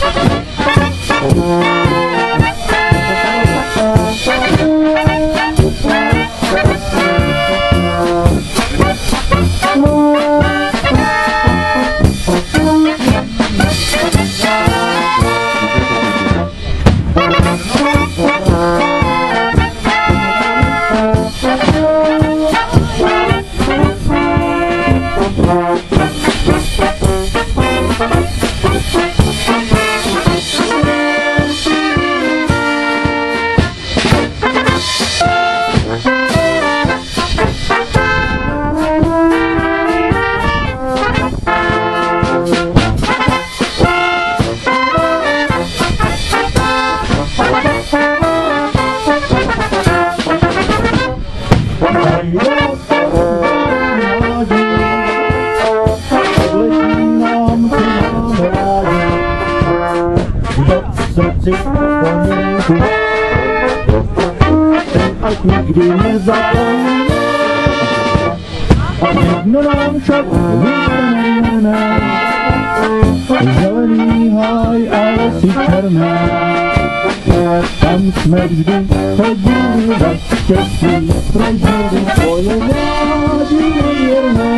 Bye. Srdci poněku. Ten ať nikdy nezapomíná. A jedno nám však vyznamená. Zelený háj a lesy černé. Tam jsme vždy chodili za štěstí, prožili svoje mládí nevěrné.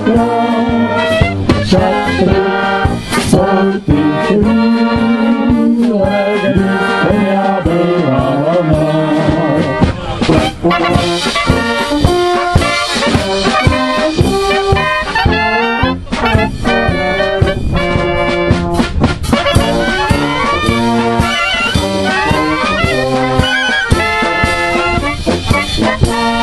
ground. Chapter Yeah.